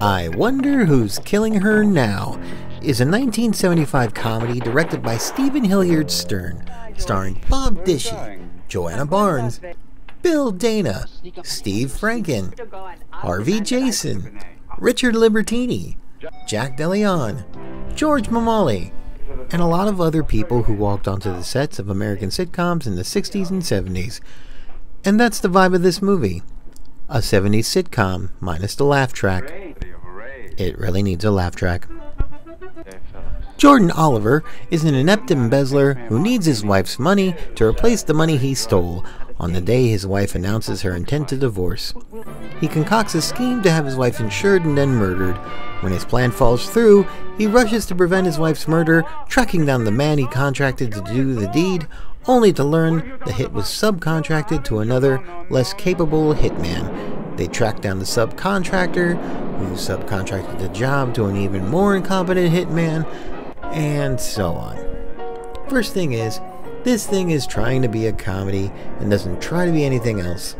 I Wonder Who's Killing Her Now is a 1975 comedy directed by Steven Hilliard Stern, starring Bob Dishy, Joanna Barnes, Bill Dana, Steve Franken, Harvey Jason, Richard Libertini, Jack DeLeon, George Memmoli, and a lot of other people who walked onto the sets of American sitcoms in the 60s and 70s. And that's the vibe of this movie. A 70s sitcom minus the laugh track. It really needs a laugh track. Jordan Oliver is an inept embezzler who needs his wife's money to replace the money he stole on the day his wife announces her intent to divorce. He concocts a scheme to have his wife insured and then murdered. When his plan falls through, he rushes to prevent his wife's murder, tracking down the man he contracted to do the deed, only to learn the hit was subcontracted to another, less capable hitman. They track down the subcontractor, who subcontracted the job to an even more incompetent hitman, and so on. First thing is, this thing is trying to be a comedy and doesn't try to be anything else.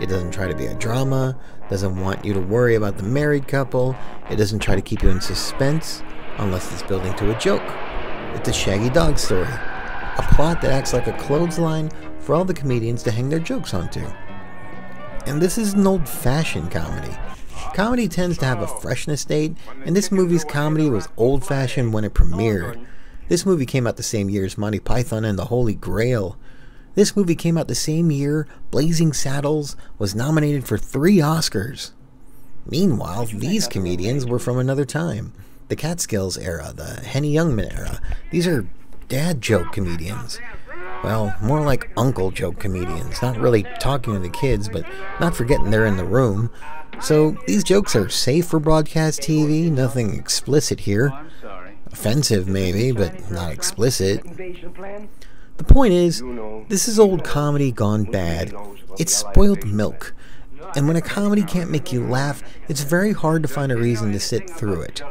It doesn't try to be a drama, doesn't want you to worry about the married couple, it doesn't try to keep you in suspense unless it's building to a joke. It's a shaggy dog story, a plot that acts like a clothesline for all the comedians to hang their jokes onto. And this is an old fashioned comedy. Comedy tends to have a freshness date, and this movie's comedy was old fashioned when it premiered. This movie came out the same year as Monty Python and the Holy Grail. This movie came out the same year Blazing Saddles was nominated for three Oscars. Meanwhile, these comedians were from another time the Catskills era, the Henny Youngman era. These are dad joke comedians. Well, more like uncle joke comedians, not really talking to the kids, but not forgetting they're in the room. So these jokes are safe for broadcast TV, nothing explicit here. Offensive, maybe, but not explicit. The point is, this is old comedy gone bad. It's spoiled milk. And when a comedy can't make you laugh, it's very hard to find a reason to sit through it.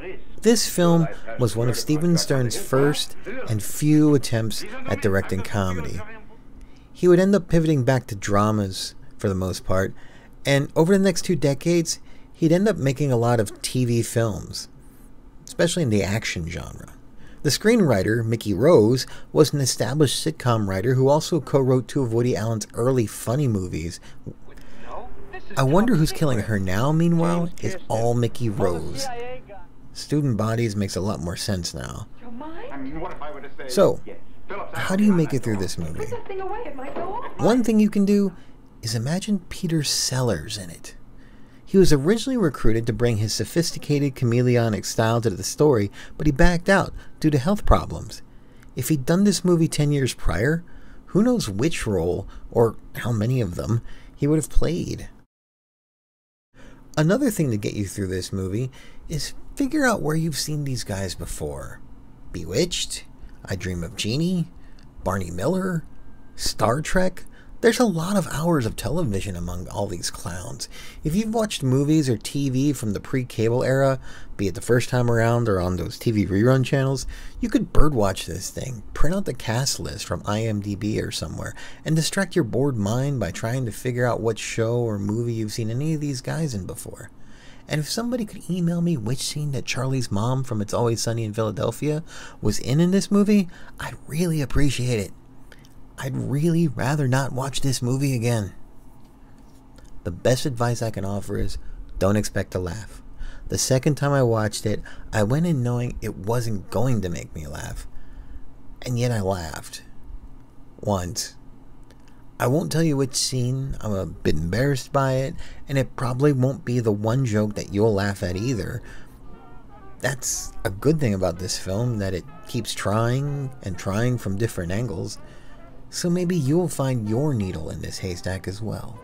This film was one of Steven Stern's first and few attempts at directing comedy. He would end up pivoting back to dramas for the most part, and over the next two decades, he'd end up making a lot of TV films especially in the action genre. The screenwriter, Mickey Rose, was an established sitcom writer who also co wrote two of Woody Allen's early funny movies. I Wonder Who's Killing Her Now, meanwhile, is all Mickey Rose. Student Bodies makes a lot more sense now. So, how do you make it through this movie? One thing you can do is imagine Peter Sellers in it. He was originally recruited to bring his sophisticated chameleonic style to the story, but he backed out due to health problems. If he'd done this movie 10 years prior, who knows which role, or how many of them, he would have played. Another thing to get you through this movie is figure out where you've seen these guys before. Bewitched, I Dream of Jeannie, Barney Miller, Star Trek, there's a lot of hours of television among all these clowns. If you've watched movies or TV from the pre cable era, be it the first time around or on those TV rerun channels, you could birdwatch this thing, print out the cast list from IMDb or somewhere, and distract your bored mind by trying to figure out what show or movie you've seen any of these guys in before. And if somebody could email me which scene that Charlie's mom from It's Always Sunny in Philadelphia was in in this movie, I'd really appreciate it. I'd really rather not watch this movie again. The best advice I can offer is don't expect to laugh. The second time I watched it, I went in knowing it wasn't going to make me laugh. And yet I laughed. Once. I won't tell you which scene, I'm a bit embarrassed by it, and it probably won't be the one joke that you'll laugh at either. That's a good thing about this film, that it keeps trying and trying from different angles so maybe you'll find your needle in this haystack as well.